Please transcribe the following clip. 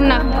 No.